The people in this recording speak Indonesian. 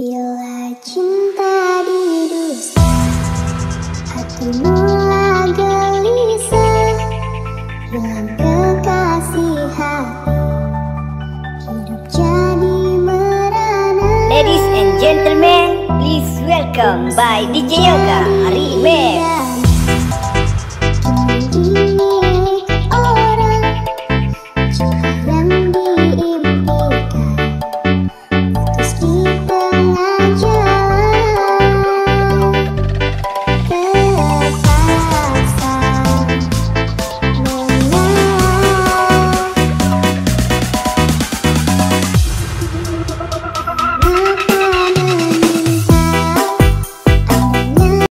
Bila cinta didusta Hati mulai gelisah Hilang kekasih hati Hidup jadi merana Ladies and gentlemen, please welcome by DJ Yoga Remix.